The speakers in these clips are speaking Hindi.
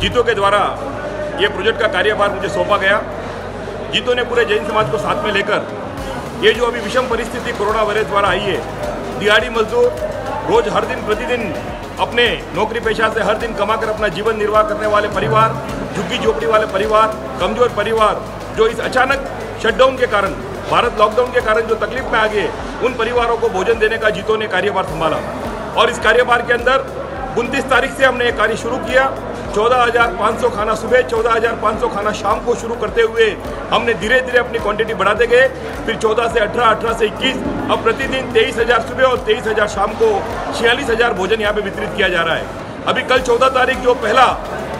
जीतो के द्वारा ये प्रोजेक्ट का कार्यभार मुझे सौंपा गया। जीतो ने पूरे जैन समाज को साथ में लेकर ये जो अभी विषम परिस्थिति कोरोना वायरस द्वारा आई है, दिहाड़ी मजदूर रोज हर दिन प्रतिदिन अपने नौकरी पेशा से हर दिन कमाकर अपना जीवन निर्वाह करने वाले परिवार, झुग्गी झोपड़ी वाले परिवार, कमज़ोर परिवार, जो इस अचानक शटडाउन के कारण, भारत लॉकडाउन के कारण जो तकलीफ़ में आ गए, उन परिवारों को भोजन देने का जीतों ने कार्यभार संभाला। और इस कार्यभार के अंदर उनतीस तारीख से हमने ये कार्य शुरू किया। चौदह हज़ार पाँच सौ खाना सुबह, चौदह हज़ार पाँच सौ खाना शाम को शुरू करते हुए हमने धीरे धीरे अपनी क्वांटिटी बढ़ाते गए। फिर चौदह से अठारह अठारह से इक्कीस, अब प्रतिदिन तेईस हज़ार सुबह और तेईस हज़ार शाम को छियालीस हज़ार भोजन यहाँ पे वितरित किया जा रहा है। अभी कल चौदह तारीख जो पहला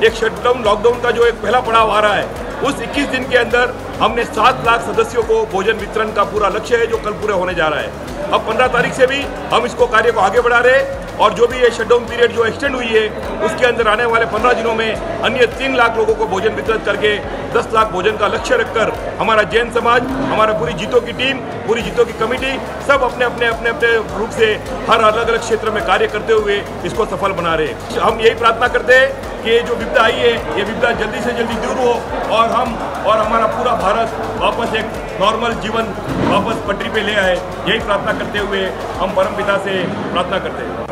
एक शटडाउन लॉकडाउन का जो एक पहला पड़ाव आ रहा है, उस 21 दिन के अंदर हमने सात लाख सदस्यों को भोजन वितरण का पूरा लक्ष्य है जो कल पूरे होने जा रहा है। अब पंद्रह तारीख से भी हम इसको कार्य को आगे बढ़ा रहे और जो भी ये शटडाउन पीरियड जो एक्सटेंड हुई है, उसके अंदर आने वाले पंद्रह दिनों में अन्य तीन लाख लोगों को भोजन वितरित करके दस लाख भोजन का लक्ष्य रखकर हमारा जैन समाज, हमारा पूरी जीतों की टीम पूरी जीतों की कमेटी सब अपने अपने अपने अपने रूप से हर अलग अलग क्षेत्र में कार्य करते हुए इसको सफल बना रहे हम यही प्रार्थना करते हैं कि जो विपदा आई है, ये विपदा जल्दी से जल्दी दूर हो और हम और हमारा पूरा भारत वापस एक नॉर्मल जीवन वापस पटरी पे ले आए। यही प्रार्थना करते हुए हम परम पिता से प्रार्थना करते हैं।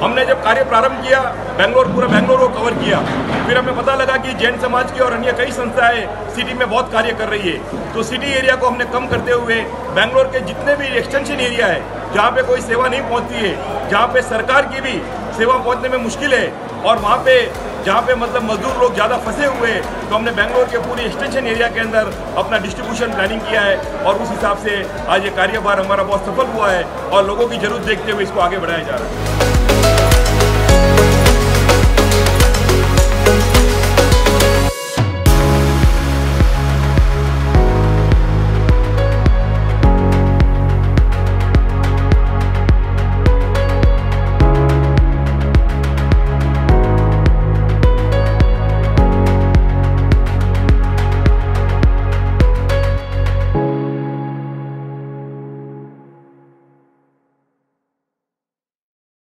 हमने जब कार्य प्रारंभ किया, बेंगलोर, पूरा बेंगलोर को कवर किया, फिर हमें पता लगा कि जैन समाज की और अन्य कई संस्थाएँ सिटी में बहुत कार्य कर रही है। तो सिटी एरिया को हमने कम करते हुए बेंगलोर के जितने भी एक्सटेंशन एरिया है, जहाँ पे कोई सेवा नहीं पहुँचती है, जहाँ पे सरकार की भी सेवा पहुँचने में मुश्किल है, और वहाँ पे जहाँ पे मतलब मजदूर लोग ज़्यादा फंसे हुए हैं तो हमने बेंगलोर के पूरे एक्सटेंशन एरिया के अंदर अपना डिस्ट्रीब्यूशन प्लानिंग किया है और उस हिसाब से आज ये कार्यभार हमारा बहुत सफल हुआ है और लोगों की ज़रूरत देखते हुए इसको आगे बढ़ाया जा रहा है।